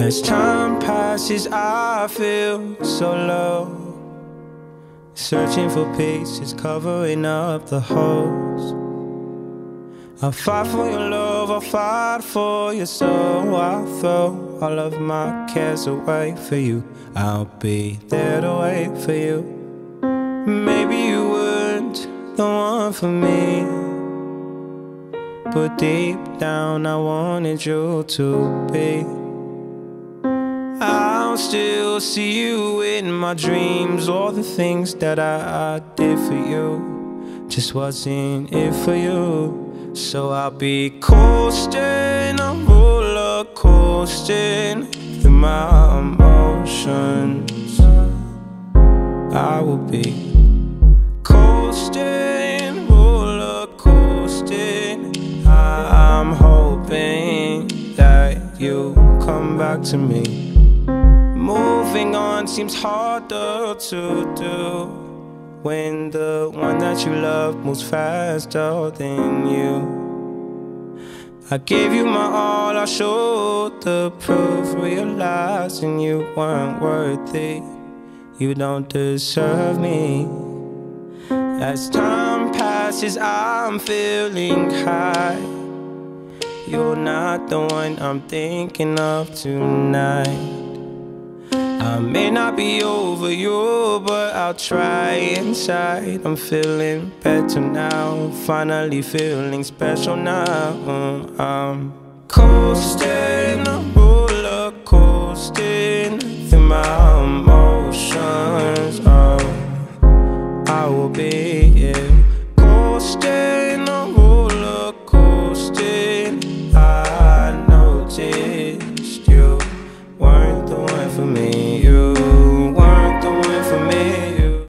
As time passes, I feel so low. Searching for pieces, covering up the holes. I'll fight for your love, I'll fight for your soul. I'll throw all of my cares away for you. I'll be there to wait for you. Maybe you weren't the one for me. But deep down, I wanted you to be. I'll still see you in my dreams. All the things that I, I did for you just wasn't it for you. So I'll be coasting, I'm roller coasting through my emotions. I will be coasting, roller coasting. I'm hoping that you come back to me. Moving on seems harder to do when the one that you love moves faster than you. I gave you my all, I showed the proof, realizing you weren't worthy. You don't deserve me. As time passes, I'm feeling high. You're not the one I'm thinking of tonight. I may not be over you, but I'll try inside. I'm feeling better now, finally feeling special now. I'm coasting, roller coasting through my emotions. Oh, I will be yeah. coasting, roller coasting. I noticed you weren't the one for me.